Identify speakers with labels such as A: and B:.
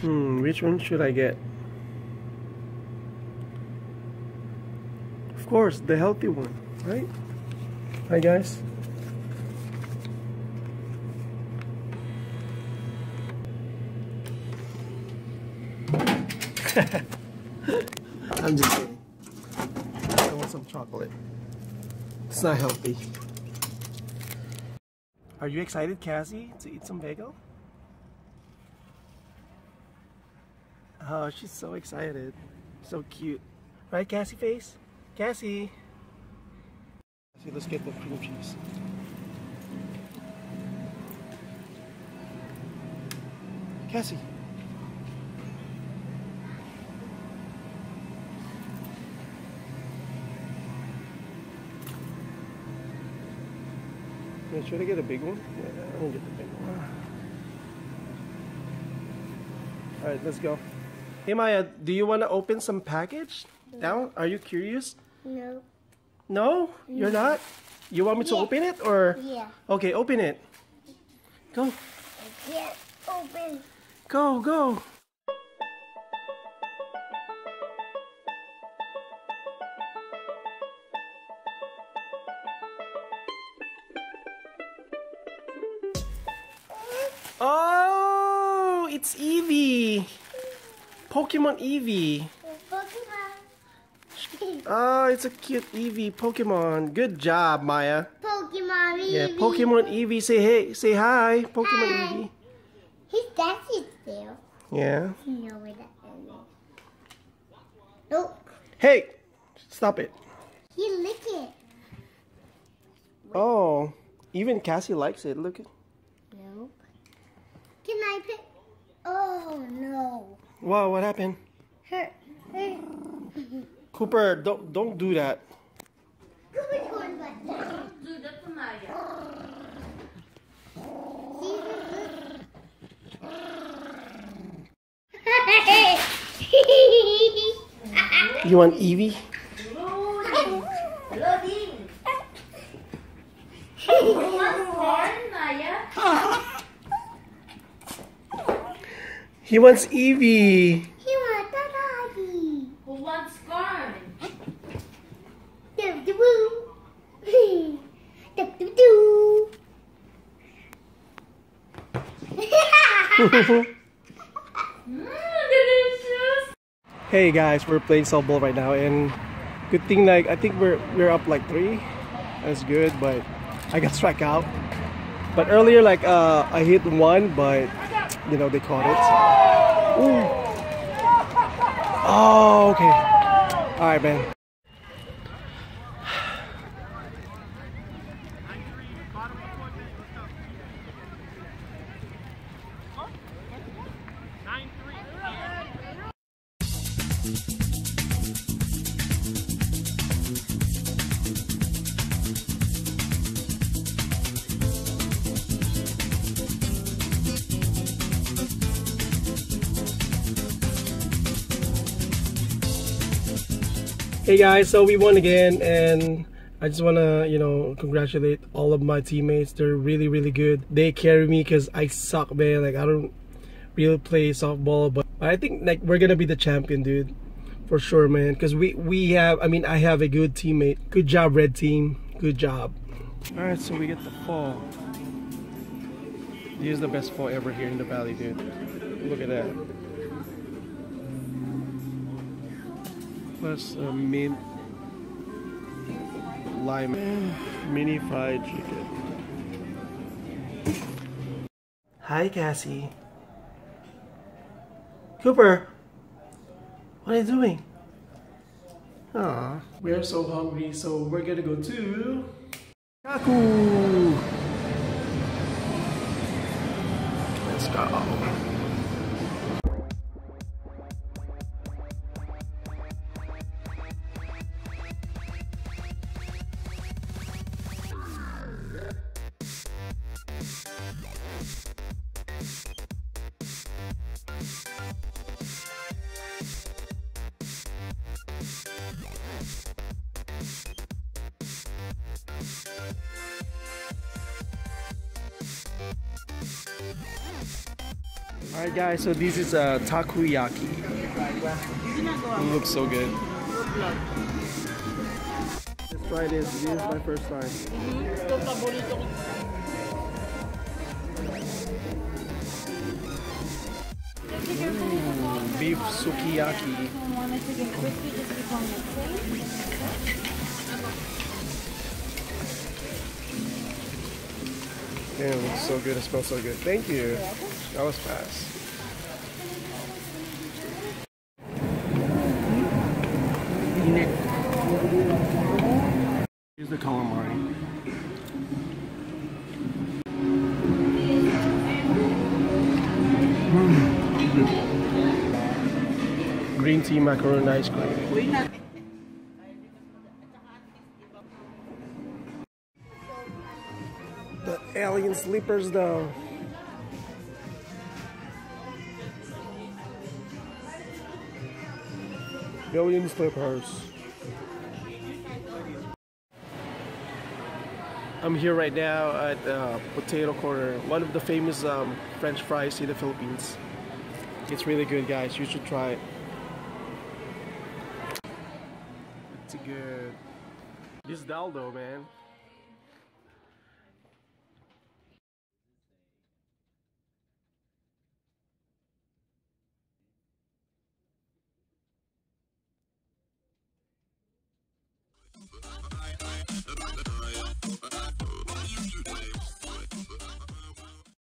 A: Hmm, which one should I get? Of course, the healthy one, right? Hi guys. I'm just kidding. I want some chocolate. It's not healthy. Are you excited, Cassie, to eat some bagel? Oh, she's so excited. So cute. Right, Cassie face? Cassie. Cassie, let's get the cream cheese. Cassie. Yeah, should I get a big one? Yeah, I'm gonna get the big one. Alright, let's go. Hey Maya, do you want to open some package? Down? Are you curious?
B: No.
A: No? You're not? You want me to
B: Yeah.
A: open it or?
B: Yeah.
A: Okay, open it. Go,
B: Get open.
A: go, go. Oh, it's Eevee. Pokemon Eevee.
B: Pokemon.
A: Oh, it's a cute Eevee Pokemon. Good job, Maya.
B: Pokemon.
A: Yeah,
B: Eevee.
A: Pokemon Eevee. Say hey, say hi. Pokemon
B: Hi.
A: Eevee.
B: His dad's is there.
A: Yeah.
B: You know where that is. Nope.
A: Hey, stop it.
B: He lick it.
A: Oh, even Cassie likes it. Look. at
B: Nope. Can I pick? Oh no.
A: Wow, what happened?
B: Her. Her.
A: Cooper, don't don't do that.
B: Come on, come on, button.
C: Do that to Maya.
A: You want Eevee?
C: Loading. Loading. You want corn, Maya?
A: He wants Eevee.
B: He wants a doggy.
C: Who wants corn?
B: Do do woo. Do do do.
C: Mmm.
A: Hey guys, we're playing softball right now, and good thing like I think we're we're up like three. That's good, but I got struck out. But earlier, like uh, I hit one, but you know they caught it. Ooh. Oh, okay. All right, man. Hey guys, so we won again, and I just wanna, you know, congratulate all of my teammates. They're really, really good. They carry me because I suck, man. Like I don't really play softball, but I think like we're gonna be the champion, dude, for sure, man. Because we we have, I mean, I have a good teammate. Good job, red team. Good job. All right, so we get the fall. This is the best fall ever here in the valley, dude. Look at that. Plus a mint lime mini fried chicken. Hi, Cassie. Cooper, what are you doing? Aw, we're so hungry, so we're gonna go to Kaku. Alright guys, so this is uh, takoyaki. It looks so good. Let's try this. This is my first time. Mm, beef sukiyaki. Damn, it looks so good. It smells so good. Thank you. That was fast. Here's the calamari. Mm. Green tea macaroni ice cream. Alien sleepers though. Alien slippers. I'm here right now at uh, Potato Corner, one of the famous um, French fries in the Philippines. It's really good, guys. You should try it. It's good. This is Daldo, man.